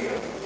here.